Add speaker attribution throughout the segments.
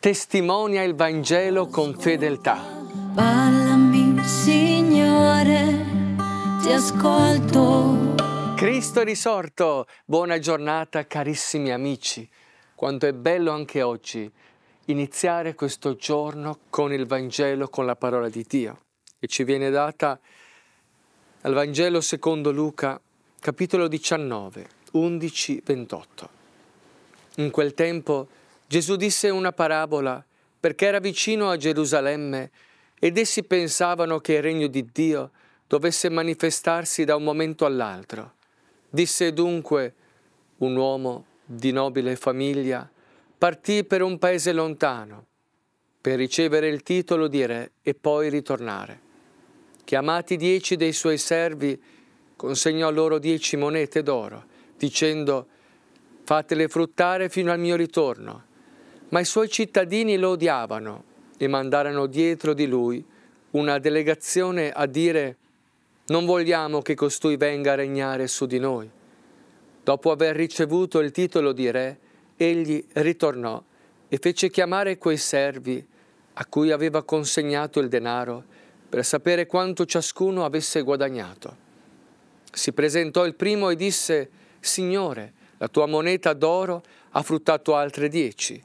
Speaker 1: testimonia il Vangelo con fedeltà.
Speaker 2: Parlami, Signore, ti ascolto.
Speaker 1: Cristo risorto! Buona giornata carissimi amici. Quanto è bello anche oggi iniziare questo giorno con il Vangelo, con la parola di Dio, che ci viene data al Vangelo secondo Luca, capitolo 19, 11, 28. In quel tempo Gesù disse una parabola perché era vicino a Gerusalemme ed essi pensavano che il regno di Dio dovesse manifestarsi da un momento all'altro. Disse dunque un uomo di nobile famiglia partì per un paese lontano per ricevere il titolo di re e poi ritornare. Chiamati dieci dei suoi servi, consegnò loro dieci monete d'oro, dicendo fatele fruttare fino al mio ritorno. Ma i suoi cittadini lo odiavano e mandarono dietro di lui una delegazione a dire non vogliamo che costui venga a regnare su di noi. Dopo aver ricevuto il titolo di re, egli ritornò e fece chiamare quei servi a cui aveva consegnato il denaro per sapere quanto ciascuno avesse guadagnato. Si presentò il primo e disse, Signore, la tua moneta d'oro ha fruttato altre dieci.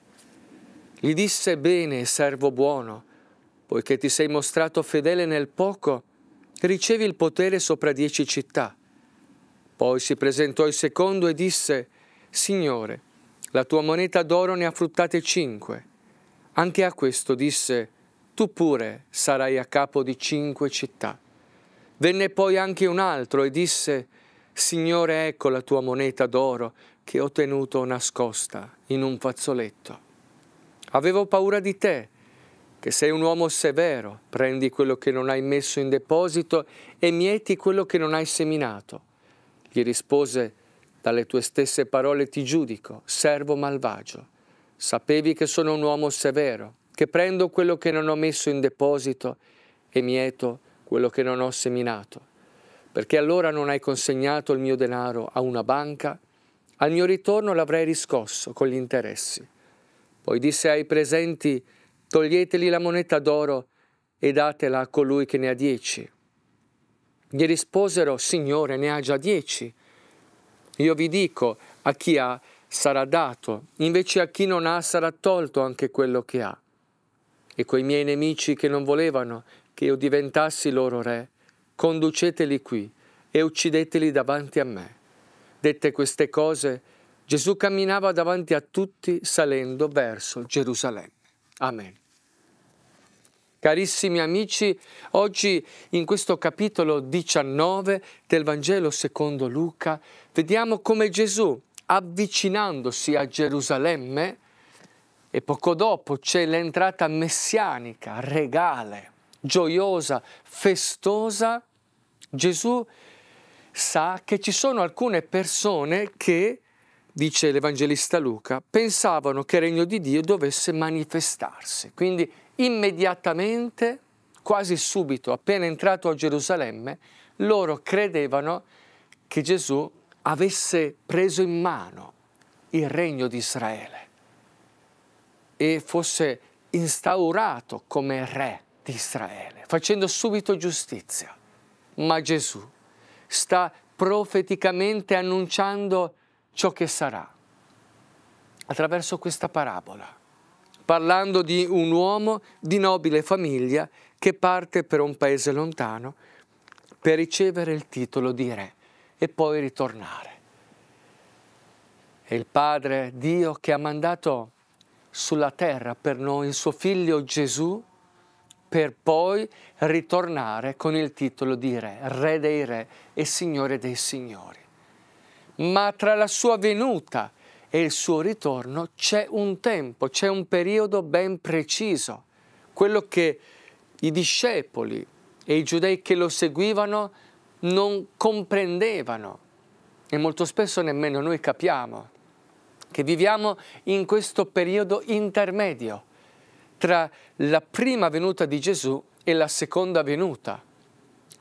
Speaker 1: Gli disse bene, servo buono, poiché ti sei mostrato fedele nel poco, ricevi il potere sopra dieci città. Poi si presentò il secondo e disse, Signore, la tua moneta d'oro ne ha fruttate cinque. Anche a questo disse, tu pure sarai a capo di cinque città. Venne poi anche un altro e disse, Signore, ecco la tua moneta d'oro che ho tenuto nascosta in un fazzoletto. Avevo paura di te, che sei un uomo severo, prendi quello che non hai messo in deposito e mieti quello che non hai seminato. Gli rispose, dalle tue stesse parole ti giudico, servo malvagio. Sapevi che sono un uomo severo, che prendo quello che non ho messo in deposito e mieto quello che non ho seminato. Perché allora non hai consegnato il mio denaro a una banca? Al mio ritorno l'avrei riscosso con gli interessi. Poi disse ai presenti, toglieteli la moneta d'oro e datela a colui che ne ha dieci. Gli risposero, Signore, ne ha già dieci. Io vi dico, a chi ha sarà dato, invece a chi non ha sarà tolto anche quello che ha. E quei miei nemici che non volevano che io diventassi loro re, conduceteli qui e uccideteli davanti a me. Dette queste cose, Gesù camminava davanti a tutti salendo verso Gerusalemme. Amen. Carissimi amici, oggi in questo capitolo 19 del Vangelo secondo Luca vediamo come Gesù, avvicinandosi a Gerusalemme, e poco dopo c'è l'entrata messianica, regale, gioiosa, festosa, Gesù sa che ci sono alcune persone che dice l'Evangelista Luca, pensavano che il regno di Dio dovesse manifestarsi. Quindi immediatamente, quasi subito, appena entrato a Gerusalemme, loro credevano che Gesù avesse preso in mano il regno di Israele e fosse instaurato come re di Israele, facendo subito giustizia. Ma Gesù sta profeticamente annunciando ciò che sarà attraverso questa parabola, parlando di un uomo di nobile famiglia che parte per un paese lontano per ricevere il titolo di re e poi ritornare. È il Padre Dio che ha mandato sulla terra per noi il suo figlio Gesù per poi ritornare con il titolo di re, re dei re e signore dei signori ma tra la sua venuta e il suo ritorno c'è un tempo, c'è un periodo ben preciso, quello che i discepoli e i giudei che lo seguivano non comprendevano. E molto spesso nemmeno noi capiamo che viviamo in questo periodo intermedio tra la prima venuta di Gesù e la seconda venuta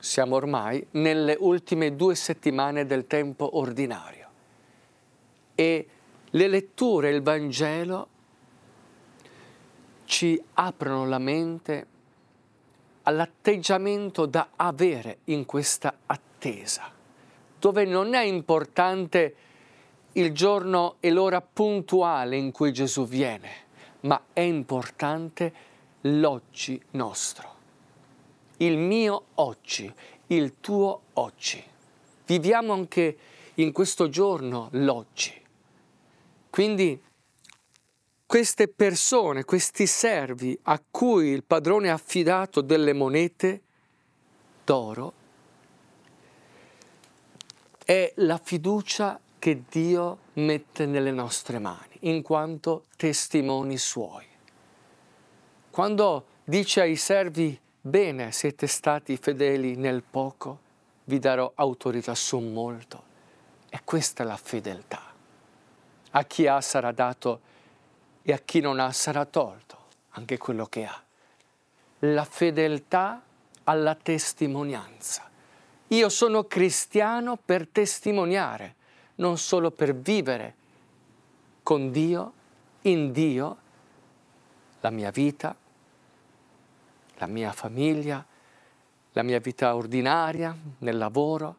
Speaker 1: siamo ormai nelle ultime due settimane del tempo ordinario. E le letture, il Vangelo ci aprono la mente all'atteggiamento da avere in questa attesa, dove non è importante il giorno e l'ora puntuale in cui Gesù viene, ma è importante l'oggi nostro, il mio oggi, il tuo oggi. Viviamo anche in questo giorno l'oggi. Quindi queste persone, questi servi a cui il padrone ha affidato delle monete d'oro, è la fiducia che Dio mette nelle nostre mani, in quanto testimoni suoi. Quando dice ai servi, bene, siete stati fedeli nel poco, vi darò autorità su molto. E questa è la fedeltà. A chi ha sarà dato e a chi non ha sarà tolto anche quello che ha. La fedeltà alla testimonianza. Io sono cristiano per testimoniare non solo per vivere con Dio, in Dio, la mia vita, la mia famiglia, la mia vita ordinaria, nel lavoro,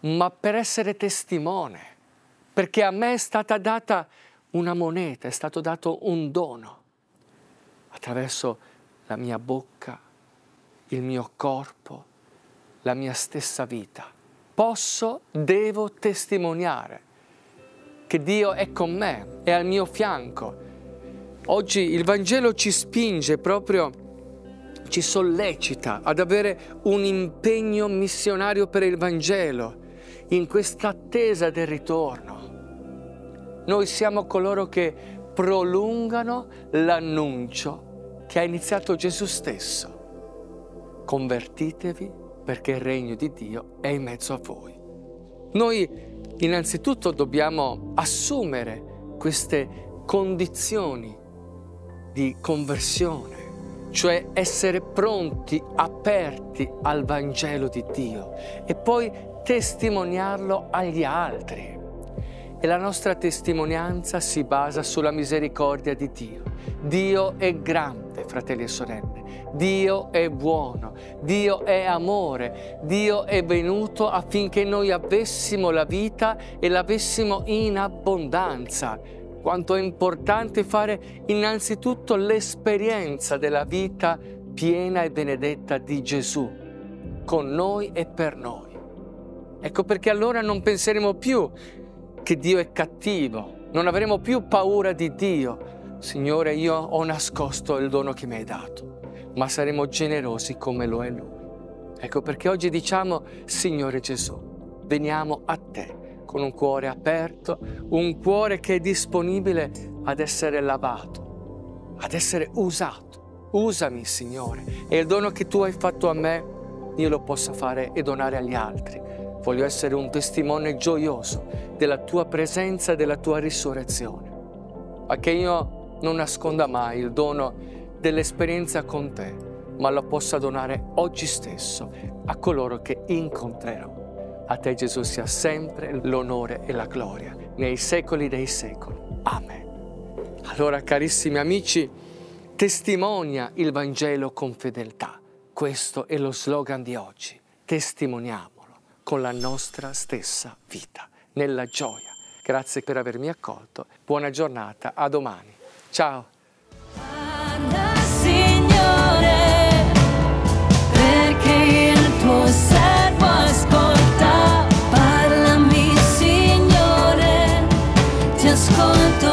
Speaker 1: ma per essere testimone, perché a me è stata data una moneta, è stato dato un dono attraverso la mia bocca, il mio corpo, la mia stessa vita posso, devo testimoniare che Dio è con me, è al mio fianco. Oggi il Vangelo ci spinge proprio, ci sollecita ad avere un impegno missionario per il Vangelo in questa attesa del ritorno. Noi siamo coloro che prolungano l'annuncio che ha iniziato Gesù stesso. Convertitevi perché il regno di Dio è in mezzo a voi. Noi innanzitutto dobbiamo assumere queste condizioni di conversione, cioè essere pronti, aperti al Vangelo di Dio e poi testimoniarlo agli altri. E la nostra testimonianza si basa sulla misericordia di Dio. Dio è grande, fratelli e sorelle. Dio è buono, Dio è amore, Dio è venuto affinché noi avessimo la vita e l'avessimo in abbondanza. Quanto è importante fare innanzitutto l'esperienza della vita piena e benedetta di Gesù, con noi e per noi. Ecco perché allora non penseremo più che Dio è cattivo, non avremo più paura di Dio. Signore, io ho nascosto il dono che mi hai dato ma saremo generosi come lo è Lui. Ecco perché oggi diciamo, Signore Gesù, veniamo a te con un cuore aperto, un cuore che è disponibile ad essere lavato, ad essere usato. Usami, Signore, e il dono che tu hai fatto a me, io lo possa fare e donare agli altri. Voglio essere un testimone gioioso della tua presenza e della tua risurrezione. Ma che io non nasconda mai il dono dell'esperienza con te, ma la possa donare oggi stesso a coloro che incontrerò. A te Gesù sia sempre l'onore e la gloria, nei secoli dei secoli. Amen. Allora, carissimi amici, testimonia il Vangelo con fedeltà. Questo è lo slogan di oggi. Testimoniamolo con la nostra stessa vita, nella gioia. Grazie per avermi accolto. Buona giornata, a domani. Ciao. cambios con